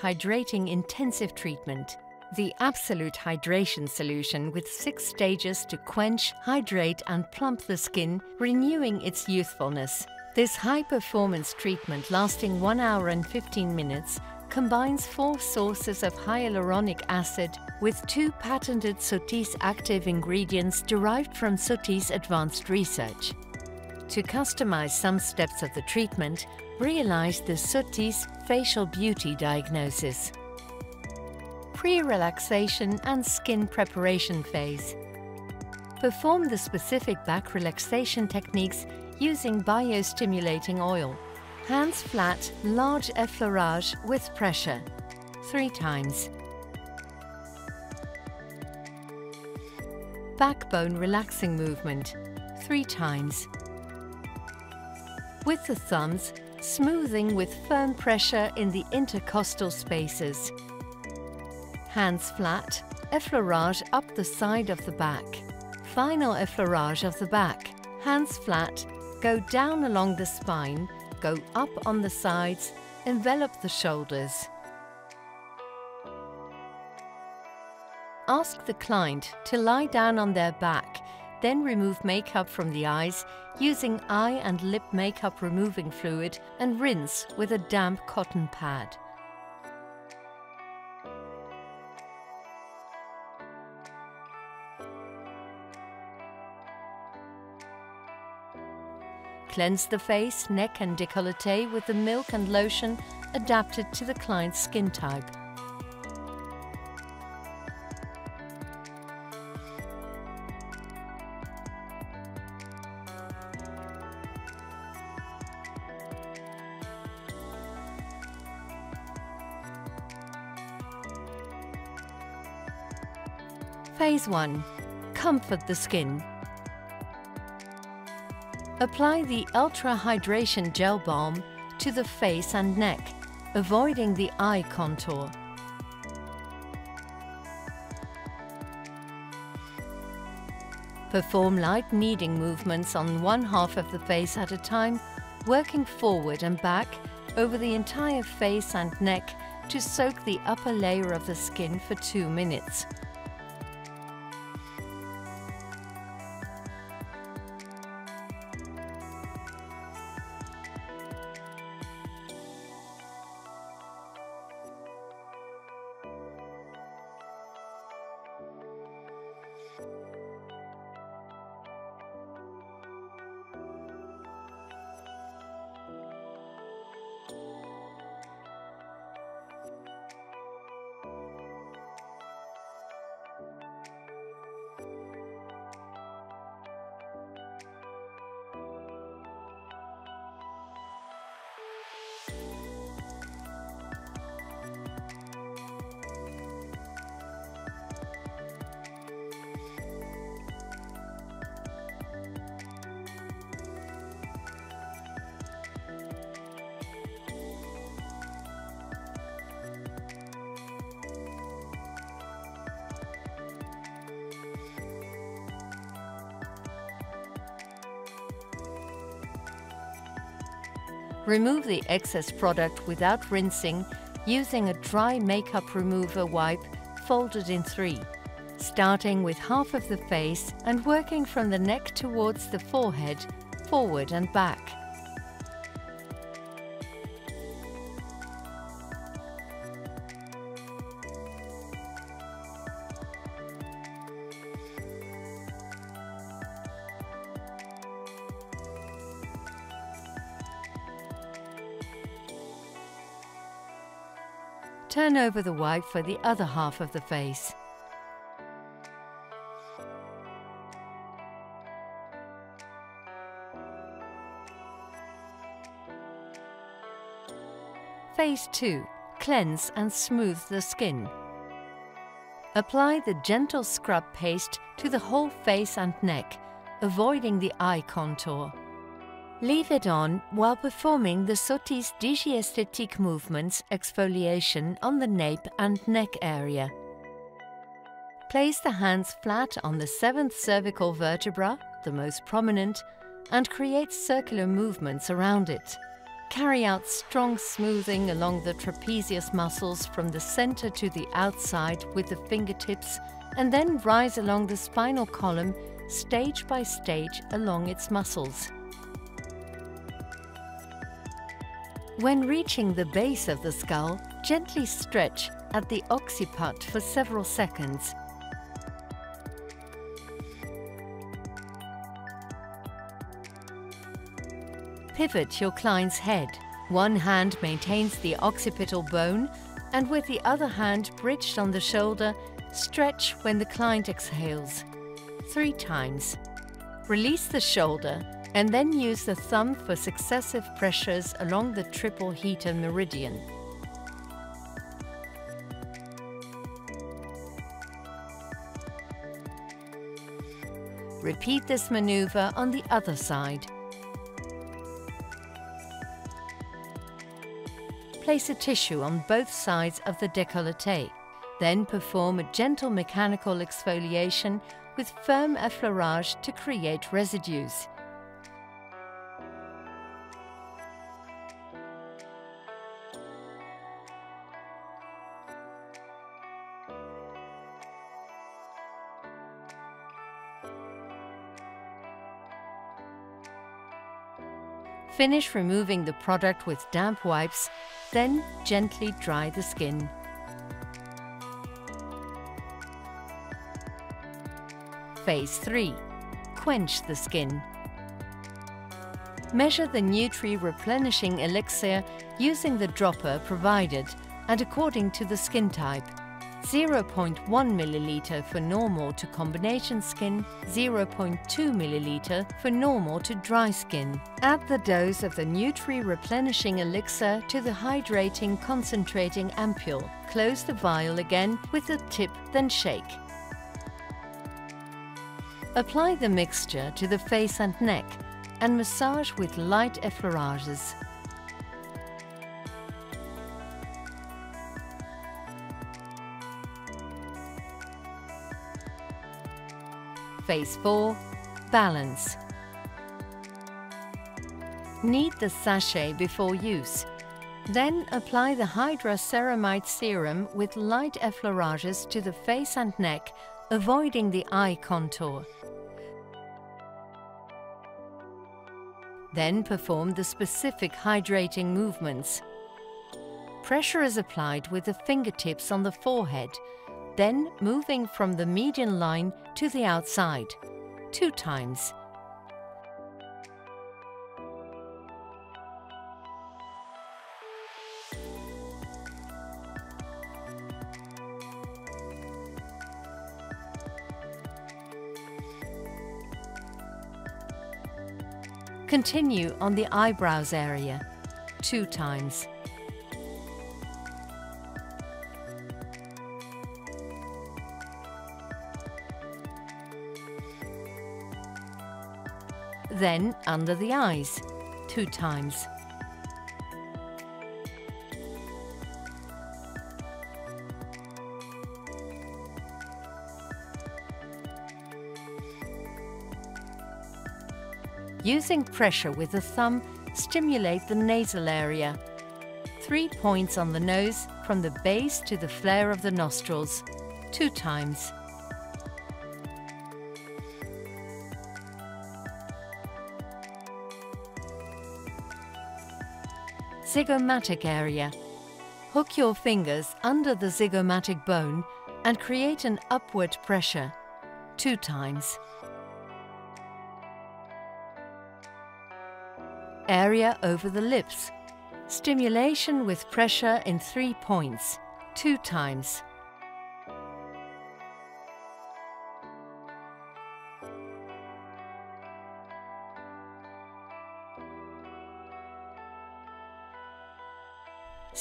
hydrating intensive treatment. The absolute hydration solution with six stages to quench, hydrate and plump the skin, renewing its youthfulness. This high-performance treatment lasting 1 hour and 15 minutes combines four sources of hyaluronic acid with two patented Sothys active ingredients derived from Sothys advanced research. To customize some steps of the treatment, realize the Sothys facial beauty diagnosis. Pre-relaxation and skin preparation phase. Perform the specific back relaxation techniques using biostimulating oil. Hands flat, large effleurage with pressure. Three times. Backbone relaxing movement. Three times. With the thumbs, smoothing with firm pressure in the intercostal spaces. Hands flat, effleurage up the side of the back. Final effleurage of the back. Hands flat, go down along the spine, go up on the sides, envelop the shoulders. Ask the client to lie down on their back, then remove makeup from the eyes using eye and lip makeup removing fluid and rinse with a damp cotton pad. Cleanse the face, neck and décolleté with the milk and lotion adapted to the client's skin type. Phase 1. Comfort the skin. Apply the Ultra Hydration Gel Balm to the face and neck, avoiding the eye contour. Perform light kneading movements on one half of the face at a time, working forward and back over the entire face and neck to soak the upper layer of the skin for two minutes. Remove the excess product without rinsing using a dry makeup remover wipe folded in three, starting with half of the face and working from the neck towards the forehead, forward and back. Turn over the wipe for the other half of the face. Phase 2. Cleanse and smooth the skin. Apply the gentle scrub paste to the whole face and neck, avoiding the eye contour. Leave it on while performing the Sothys Digiesthétique movements exfoliation on the nape and neck area. Place the hands flat on the seventh cervical vertebra, the most prominent, and create circular movements around it. Carry out strong smoothing along the trapezius muscles from the center to the outside with the fingertips and then rise along the spinal column stage by stage along its muscles. When reaching the base of the skull, gently stretch at the occiput for several seconds. Pivot your client's head. One hand maintains the occipital bone and with the other hand bridged on the shoulder, stretch when the client exhales. Three times. Release the shoulder and then use the thumb for successive pressures along the triple heater meridian. Repeat this maneuver on the other side. Place a tissue on both sides of the décolleté. Then perform a gentle mechanical exfoliation with firm effleurage to create residues. Finish removing the product with damp wipes, then gently dry the skin. Phase 3. Quench the skin. Measure the Nutri replenishing elixir using the dropper provided and according to the skin type. 0.1 milliliter for normal to combination skin, 0.2 milliliter for normal to dry skin. Add the dose of the Nutri replenishing elixir to the hydrating concentrating ampule. Close the vial again with the tip, then shake. Apply the mixture to the face and neck and massage with light effleurages. Phase 4. Balance. Knead the sachet before use. Then apply the Hydra Ceramide serum with light effleurages to the face and neck, avoiding the eye contour. Then perform the specific hydrating movements. Pressure is applied with the fingertips on the forehead then moving from the median line to the outside, two times. Continue on the eyebrows area, two times. Then under the eyes, two times. Using pressure with the thumb, stimulate the nasal area. Three points on the nose from the base to the flare of the nostrils, two times. Zygomatic area. Hook your fingers under the zygomatic bone and create an upward pressure, two times. Area over the lips. Stimulation with pressure in three points, two times.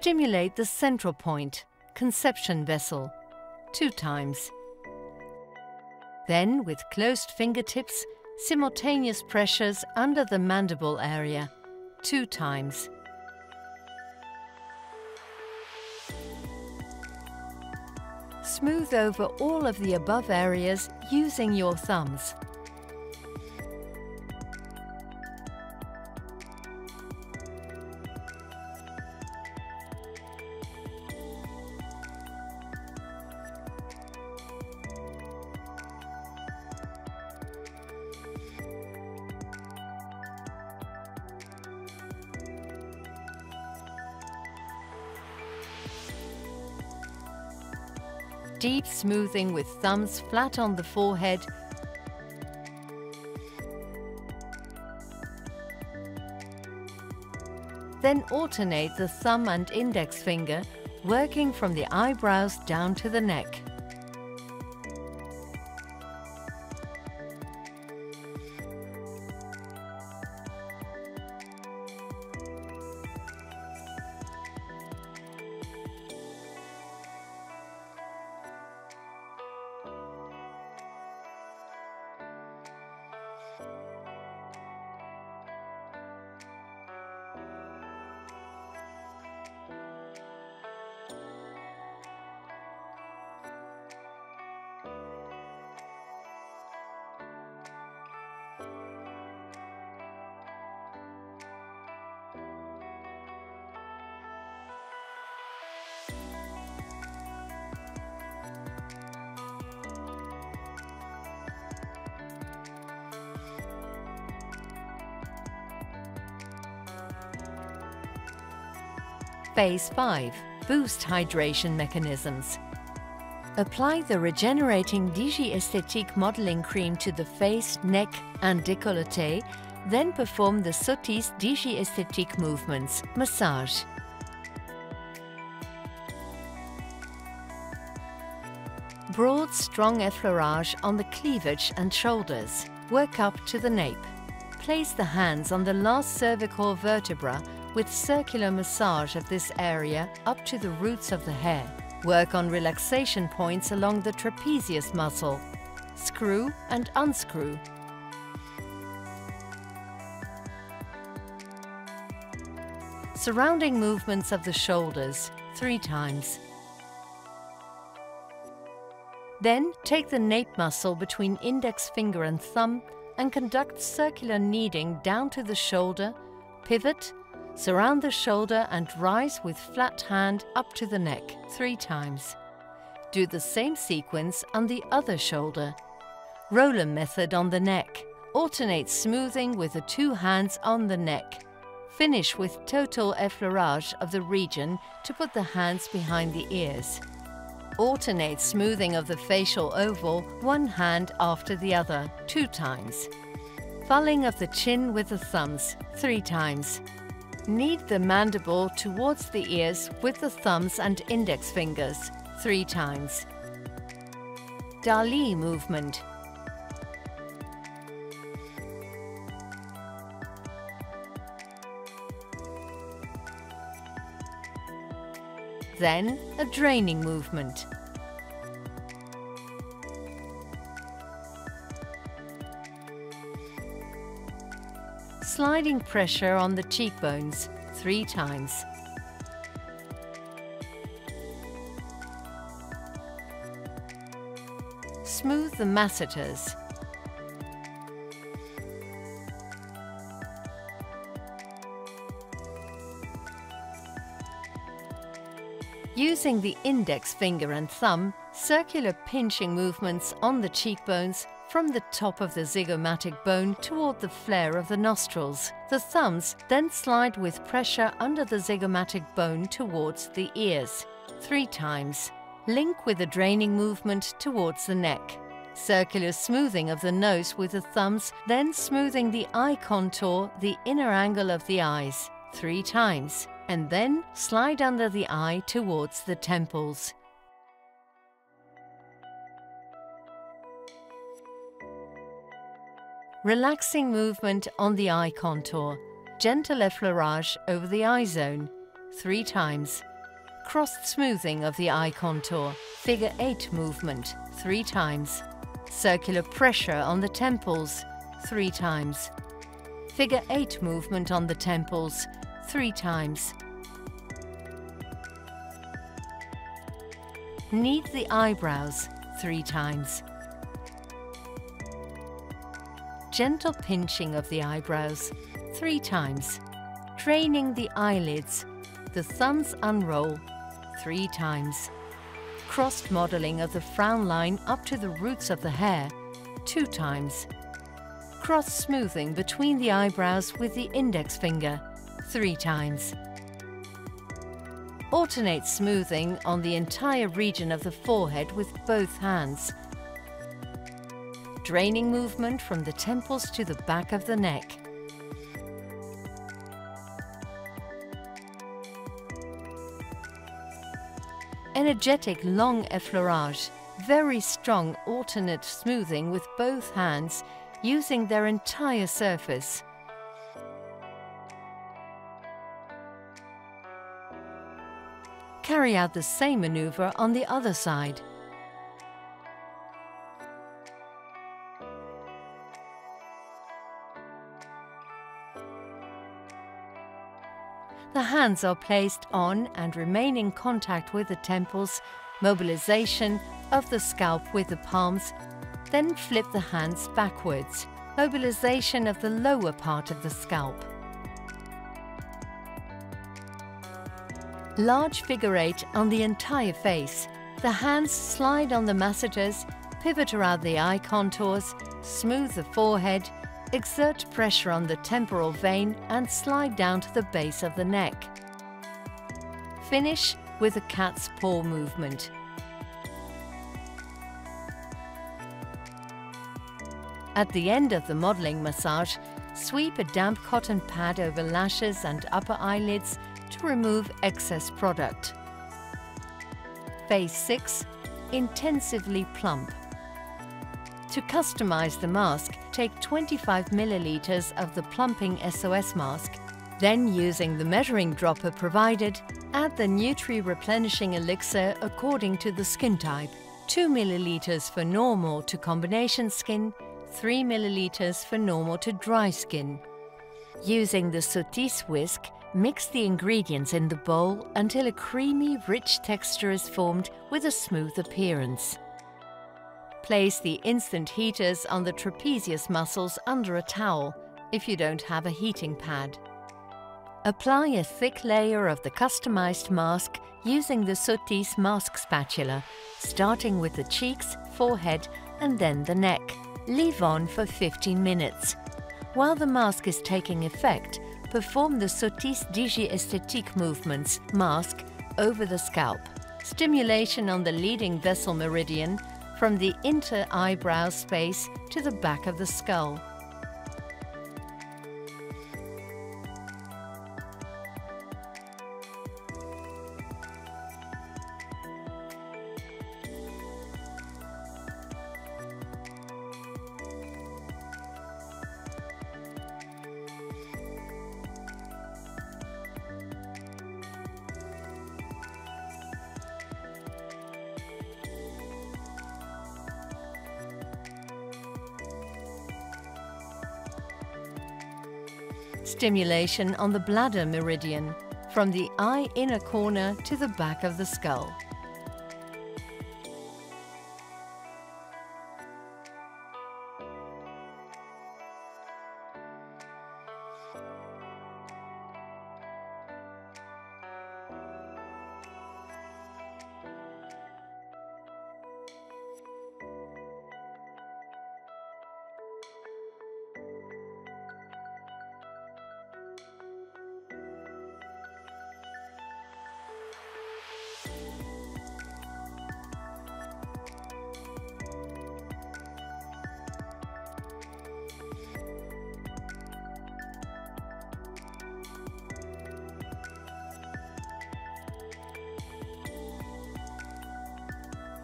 Stimulate the central point, conception vessel, two times. Then, with closed fingertips, simultaneous pressures under the mandible area, two times. Smooth over all of the above areas using your thumbs. Smoothing with thumbs flat on the forehead Then alternate the thumb and index finger, working from the eyebrows down to the neck. Phase 5 Boost hydration mechanisms. Apply the regenerating Digi Esthétique modeling cream to the face, neck and décolleté, then perform the Sothys Digi Esthétique movements, massage. Broad, strong effleurage on the cleavage and shoulders. Work up to the nape. Place the hands on the last cervical vertebra with circular massage of this area up to the roots of the hair. Work on relaxation points along the trapezius muscle. Screw and unscrew. Surrounding movements of the shoulders, three times. Then take the nape muscle between index finger and thumb and conduct circular kneading down to the shoulder, pivot Surround the shoulder and rise with flat hand up to the neck three times. Do the same sequence on the other shoulder. Roller method on the neck. Alternate smoothing with the two hands on the neck. Finish with total effleurage of the region to put the hands behind the ears. Alternate smoothing of the facial oval, one hand after the other, two times. Falling of the chin with the thumbs, three times. Knead the mandible towards the ears with the thumbs and index fingers, three times. Dali movement. Then a draining movement. Sliding pressure on the cheekbones three times. Smooth the masseters. Using the index finger and thumb, circular pinching movements on the cheekbones from the top of the zygomatic bone toward the flare of the nostrils. The thumbs then slide with pressure under the zygomatic bone towards the ears, three times. Link with a draining movement towards the neck. Circular smoothing of the nose with the thumbs, then smoothing the eye contour, the inner angle of the eyes, three times. And then slide under the eye towards the temples. Relaxing movement on the eye contour. Gentle effleurage over the eye zone. Three times. Crossed smoothing of the eye contour. Figure 8 movement. Three times. Circular pressure on the temples. Three times. Figure 8 movement on the temples. Three times. Knead the eyebrows. Three times. Gentle pinching of the eyebrows, three times. Draining the eyelids, the thumbs unroll, three times. Crossed modeling of the frown line up to the roots of the hair, two times. Cross smoothing between the eyebrows with the index finger, three times. Alternate smoothing on the entire region of the forehead with both hands. Draining movement from the temples to the back of the neck. Energetic long effleurage, very strong alternate smoothing with both hands using their entire surface. Carry out the same maneuver on the other side. Hands are placed on and remain in contact with the temples, mobilization of the scalp with the palms, then flip the hands backwards, mobilization of the lower part of the scalp. Large figure eight on the entire face. The hands slide on the masseters, pivot around the eye contours, smooth the forehead, exert pressure on the temporal vein and slide down to the base of the neck. Finish with a cat's paw movement. At the end of the modelling massage, sweep a damp cotton pad over lashes and upper eyelids to remove excess product. Phase 6. Intensively plump. To customize the mask, take 25 milliliters of the plumping SOS mask. Then, using the measuring dropper provided, add the Nutri replenishing elixir according to the skin type. 2 milliliters for normal to combination skin, 3 milliliters for normal to dry skin. Using the Sothys whisk, mix the ingredients in the bowl until a creamy, rich texture is formed with a smooth appearance. Place the instant heaters on the trapezius muscles under a towel if you don't have a heating pad. Apply a thick layer of the customized mask using the Sothys mask spatula, starting with the cheeks, forehead and then the neck. Leave on for 15 minutes. While the mask is taking effect, perform the Sothys Digi Esthétique movements mask over the scalp. Stimulation on the leading vessel meridian from the inter-eyebrow space to the back of the skull. Stimulation on the bladder meridian, from the eye inner corner to the back of the skull.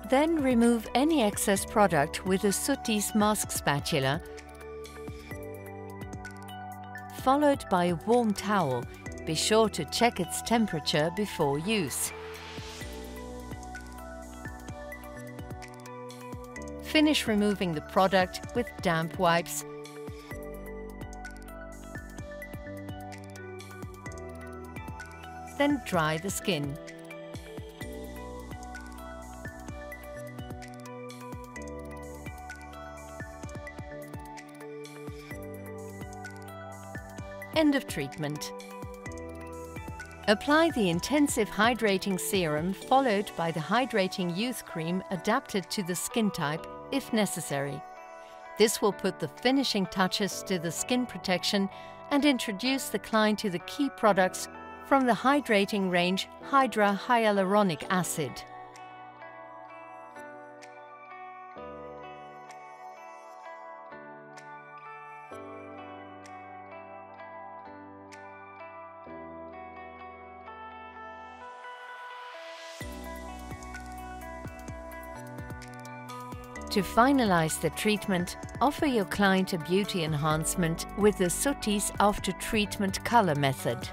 Then remove any excess product with a Sothys mask spatula, followed by a warm towel. Be sure to check its temperature before use. Finish removing the product with damp wipes then dry the skin. End of treatment. Apply the intensive hydrating serum followed by the hydrating youth cream adapted to the skin type if necessary. This will put the finishing touches to the skin protection and introduce the client to the key products from the hydrating range Hydra Hyaluronic Acid. To finalize the treatment, offer your client a beauty enhancement with the Sothys After Treatment Color Method.